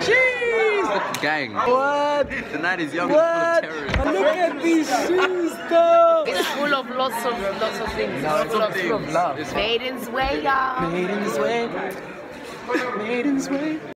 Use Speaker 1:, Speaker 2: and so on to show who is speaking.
Speaker 1: Jeez! Gang.
Speaker 2: What?
Speaker 1: The night is young
Speaker 2: What?
Speaker 1: and full of terror.
Speaker 2: Look at these shoes, though.
Speaker 3: It's full of lots of lots of things.
Speaker 2: Lots,
Speaker 3: lots
Speaker 2: of things. of love.
Speaker 1: Made
Speaker 3: in ZWE, y'all.
Speaker 2: Made in ZWE. Maiden's way.